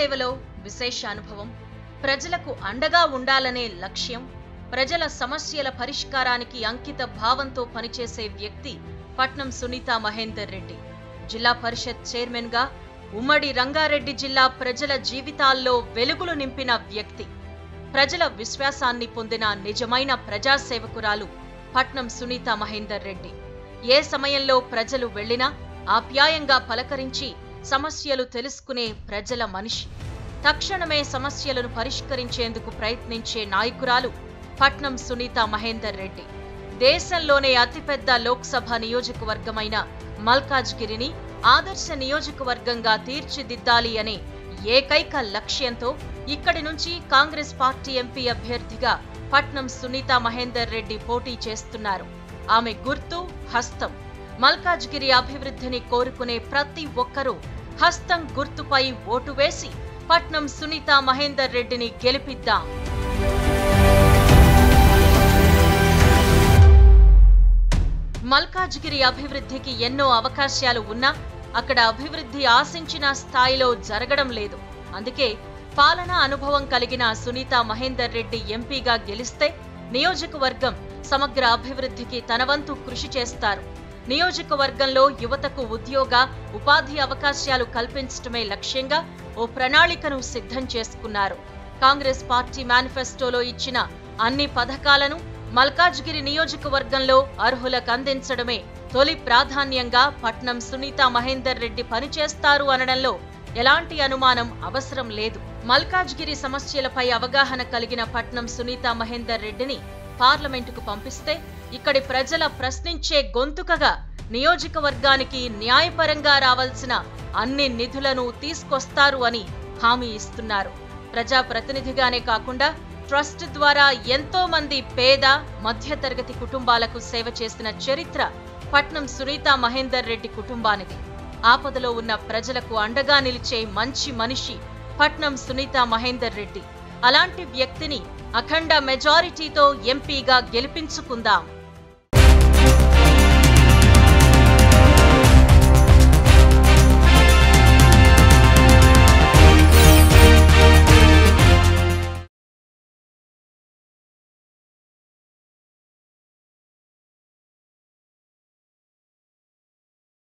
ప్రజాసేవలో విశేష అనుభవం ప్రజలకు అండగా ఉండాలనే లక్ష్యం ప్రజల సమస్యల పరిష్కారానికి అంకిత భావంతో పనిచేసే వ్యక్తి పట్నం సునీత మహేందర్ రెడ్డి. జిల్లా పరిషత్ చైర్మన్గా ఉమ్మడి రంగారెడ్డి జిల్లా ప్రజల జీవితాల్లో వెలుగులు నింపిన వ్యక్తి. ప్రజల విశ్వాసాన్ని పొందిన నిజమైన ప్రజాసేవకురాలు పట్నం సునీత మహేందర్ రెడ్డి. ఏ సమయంలో ప్రజలు వెళ్ళినా ఆప్యాయంగా పలకరించి సమస్యలు తెలుసుకునే ప్రజల మనిషి. తక్షణమే సమస్యలను పరిష్కరించేందుకు ప్రయత్నించే నాయకురాలు పట్నం సునీత మహేందర్ రెడ్డి. దేశంలోనే అతిపెద్ద లోక్సభ నియోజకవర్గమైన మల్కాజ్గిరిని ఆదర్శ నియోజకవర్గంగా తీర్చిదిద్దాలి అనే ఏకైక లక్ష్యంతో ఇక్కడి నుంచి కాంగ్రెస్ పార్టీ ఎంపీ అభ్యర్థిగా పట్నం సునీత మహేందర్ రెడ్డి పోటీ చేస్తున్నారు. ఆమె గుర్తు హస్తం. మల్కాజ్గిరి అభివృద్ధిని కోరుకునే ప్రతి ఒక్కరూ హస్తం గుర్తుపై ఓటు వేసి పట్నం సునీత మహేందర్ రెడ్డిని గెలిపిద్దాం. మల్కాజ్గిరి అభివృద్ధికి ఎన్నో అవకాశాలు ఉన్నా అక్కడ అభివృద్ధి ఆశించిన స్థాయిలో జరగడం లేదు. అందుకే పాలనా అనుభవం కలిగిన సునీత మహేందర్ రెడ్డి ఎంపీగా గెలిస్తే నియోజకవర్గం సమగ్ర అభివృద్ధికి తనవంతు కృషి చేస్తారు. నియోజకవర్గంలో యువతకు ఉద్యోగ ఉపాధి అవకాశాలు కల్పించడమే లక్ష్యంగా ఓ ప్రణాళికను సిద్ధం చేసుకున్నారు. కాంగ్రెస్ పార్టీ మేనిఫెస్టోలో ఇచ్చిన అన్ని పథకాలను మల్కాజ్గిరి నియోజకవర్గంలో అర్హులకు అందించడమే తొలి ప్రాధాన్యంగా పట్నం సునీత మహేందర్ రెడ్డి పనిచేస్తారు అనడంలో ఎలాంటి అనుమానం అవసరం లేదు. మల్కాజ్గిరి సమస్యలపై అవగాహన కలిగిన పట్నం సునీత మహేందర్ రెడ్డిని పార్లమెంటుకు పంపిస్తే ఇక్కడి ప్రజల ప్రశ్నించే గొంతుకగా నియోజకవర్గానికి న్యాయపరంగా రావాల్సిన అన్ని నిధులను తీసుకొస్తారు అని హామీ ఇస్తున్నారు. ప్రజాప్రతినిధిగానే కాకుండా ట్రస్ట్ ద్వారా ఎంతో మంది పేద మధ్యతరగతి కుటుంబాలకు సేవ చేసిన చరిత్ర పట్నం సునీత మహేందర్ రెడ్డి కుటుంబానిది. ఆపదలో ఉన్న ప్రజలకు అండగా నిలిచే మంచి మనిషి పట్నం సునీత మహేందర్ రెడ్డి. అలాంటి వ్యక్తిని అఖండ మెజారిటీతో ఎంపీగా గెలిపించుకుందాం.